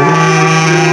Música